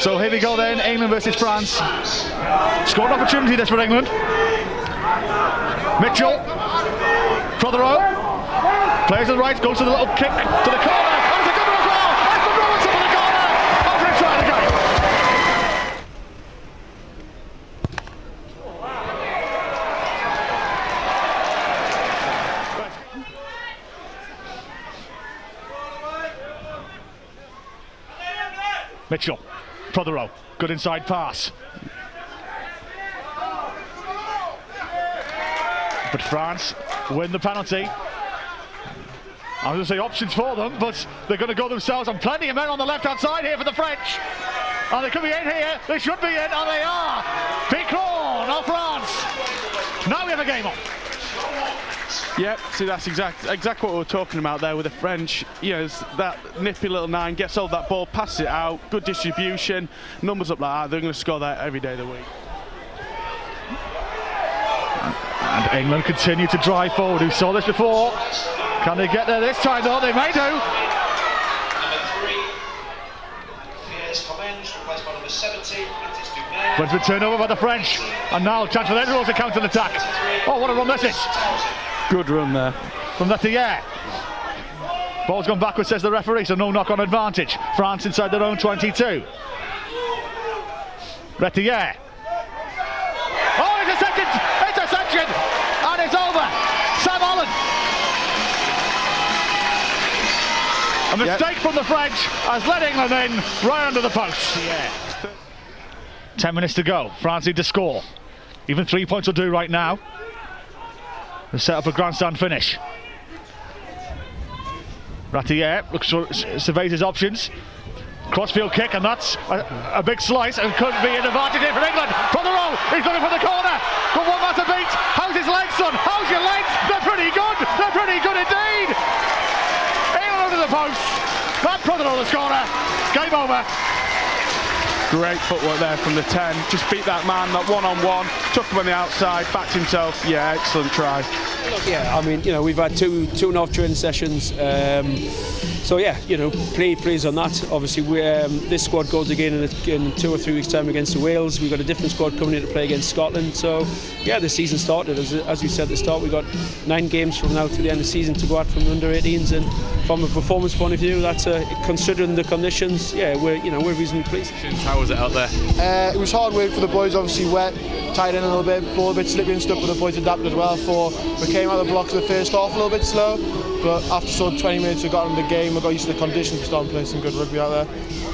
So here we go then, England versus France. Scored opportunity this for England. Mitchell, Protheroe, plays to the right, goes to the little kick to the corner. Mitchell, Protheroe, good inside pass. But France win the penalty. I was going to say options for them, but they're going to go themselves. And plenty of men on the left-hand side here for the French. And they could be in here. They should be in, and they are. Picron of France. Now we have a game on. Yep, see that's exact exactly what we were talking about there with the French. You know, that nippy little nine gets hold of that ball, passes it out, good distribution, numbers up like that. They're going to score that every day of the week. And England continue to drive forward. Who saw this before? Can they get there this time though? They may do. Number three, Piers Comenge, replaced by number 17, Mathis Dumaine. But it's a turnover by the French. And now chance for the to counter attack. Oh, what a run this is. Good run there. From Letier. Ball's gone backwards, says the referee, so no knock on advantage. France inside their own 22. Retier. Oh, intercepted! Interception! And it's over! Sam Allen! A mistake from the French has led England in right under the post. Yeah. Ten minutes to go. France need to score. Even three points will do right now. They set up a grandstand finish. Ratier looks for, surveys his options. Crossfield kick, and that's a, a big slice, and could be an advantage here for England. From the row, he's for the corner. Got one man to beat. How's his legs, son? How's your legs? They're pretty good. They're pretty good indeed. England under the post. That Protheroe the scorer. Game over. Great footwork there from the 10. Just beat that man, that one on one, took him on the outside, backed himself. Yeah, excellent try. Yeah, I mean, you know, we've had two two and a half training sessions. Um, so yeah, you know, play plays on that. Obviously, we, um, this squad goes again in, a, in two or three weeks' time against the Wales. We've got a different squad coming in to play against Scotland. So yeah, the season started as, as we said at the start. We've got nine games from now to the end of the season to go out from under 18s, and from a performance point of view, that's uh, considering the conditions. Yeah, we're you know we're reasonably pleased. How was it out there? Uh, it was hard work for the boys, obviously wet, tied in a little bit, ball a bit slippery and stuff, but the boys adapted well for. We came out of the blocks the first half a little bit slow, but after sort of 20 minutes we got in the game, we got used to the conditions, we started playing some good rugby out there.